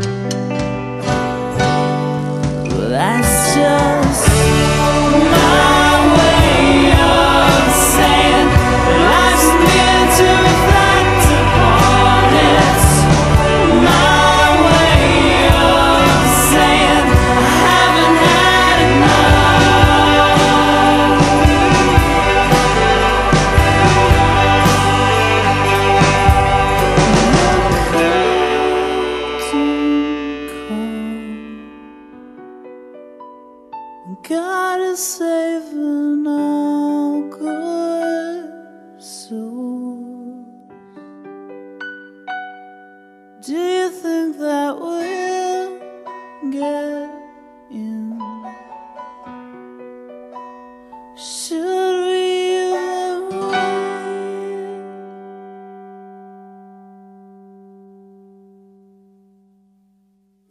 Well, God is saving all good souls. Do you think that we'll get in? Should we even wait?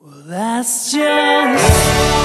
Well, that's just